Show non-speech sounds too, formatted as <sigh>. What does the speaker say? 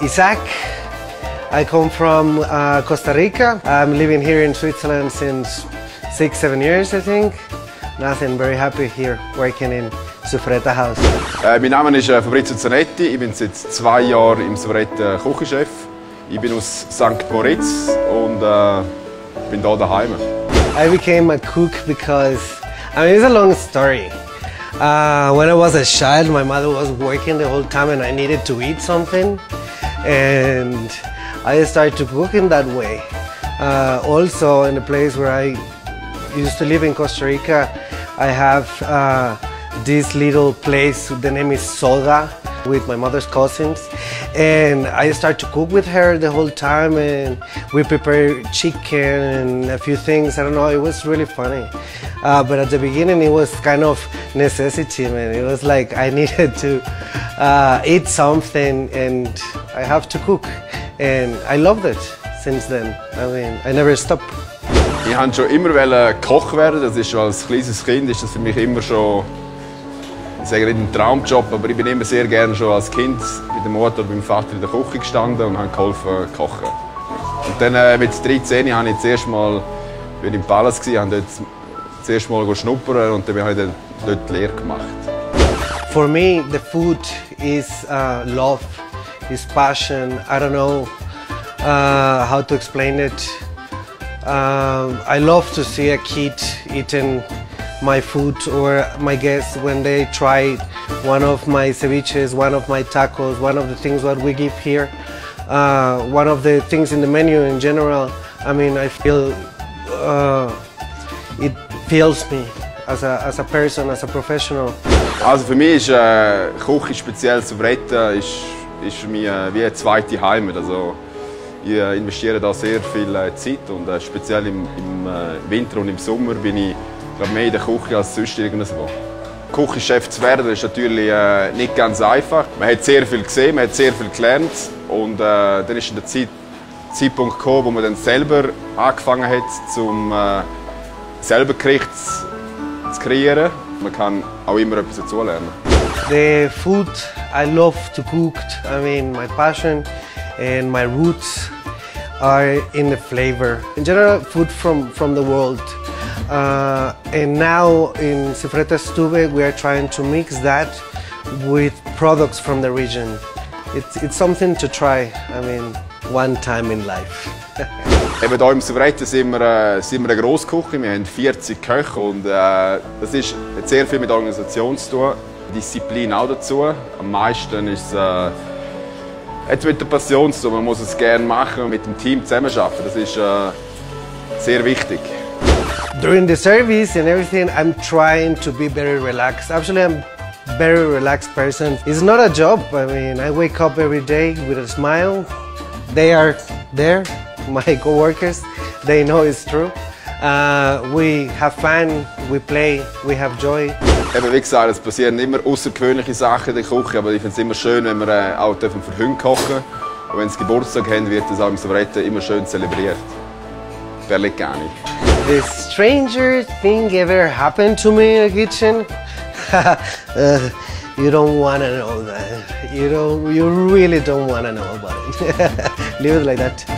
Isaac. I come from uh, Costa Rica. I'm living here in Switzerland since six, seven years, I think. Nothing, very happy here working in Suvretta House. Äh, mein Name ist äh, Fabrizio Zanetti. Ich bin seit zwei Jahren im Suvretta Küchenchef. Ich bin aus St. Moritz und äh, bin hier daheim. I became a cook because, I mean, it's a long story. Uh, when I was a child, my mother was working the whole time and I needed to eat something. And I started to cook in that way. Uh, also, in the place where I used to live in Costa Rica, I have uh, this little place, the name is Soda, with my mother's cousins. And I started to cook with her the whole time and we prepare chicken and a few things. I don't know, it was really funny. Uh, but at the beginning it was kind of necessity, man. It was like I <laughs> needed to uh, eat something and I have to cook. And I loved it since then. I mean, I never stopped. Ich wollte schon immer Koch werden. Das ist schon als kleines Kind ist das für mich immer schon ich sage nicht ein Traumjob, aber ich bin immer sehr gerne schon als Kind mit der Mutter oder meinem Vater in der Küche gestanden und habe geholfen kochen. Und dann äh, mit 13 habe ich zuerst mal, bin im Palace habe dort zuerst mal schnuppern und dann habe ich dort die Lehre gemacht. For me, the food is uh, love, is passion. I don't know uh, how to explain it. Uh, I love to see a kid eating my food or my guests when they try one of my ceviches, one of my tacos, one of the things that we give here, uh, one of the things in the menu in general. I mean, I feel uh, it fills me as a, as a person, as a professional. Also für mich ist äh, Küche speziell zu Bretten ist, ist mich äh, wie eine zweite Heimat. Also ich investiere da sehr viel äh, Zeit und äh, speziell im, im äh, Winter und im Sommer bin ich glaube, mehr in der Küche als sonst irgendwo. Küchenchef zu werden ist natürlich äh, nicht ganz einfach. Man hat sehr viel gesehen, man hat sehr viel gelernt und äh, dann ist der Zeit, Zeitpunkt gekommen, wo man dann selber angefangen hat, zum äh, selber Gericht zu kreieren. Man kann auch immer etwas dazulernen. The food I love to cook, I mean my passion and my roots are in the flavor. In general, food from, from the world. Uh, and now in Sufretta Stube, we are trying to mix that with products from the region. It's, it's something to try, I mean, one time in life. <laughs> Eben hier im Sufretta sind wir, äh, sind wir eine Grossküche, wir haben 40 Köche und äh, das ist, hat sehr viel mit Organisation zu tun, Disziplin auch dazu. Am meisten ist es äh, mit der Passion zu tun, man muss es gerne machen und mit dem Team zusammenarbeiten, das ist äh, sehr wichtig. During the service and everything, I'm trying to be very relaxed. Actually, I'm very relaxed person. It's not a job. I mean, I wake up every day with a smile. They are there, <laughs> my coworkers. They know it's true. Uh, we have fun, we play, we have joy. Eben, wie gesagt, es passieren immer außergewöhnliche Sachen in der Küche, aber ich finde es immer schön, wenn wir äh, auch für Hunde kochen Und wenn sie Geburtstag haben, wird das auch im Suvretta immer schön zelebriert. Gar nicht. The stranger thing ever happened to me in the kitchen? <laughs> uh, you don't want to know that. You don't. You really don't want to know about it. <laughs> Leave it like that.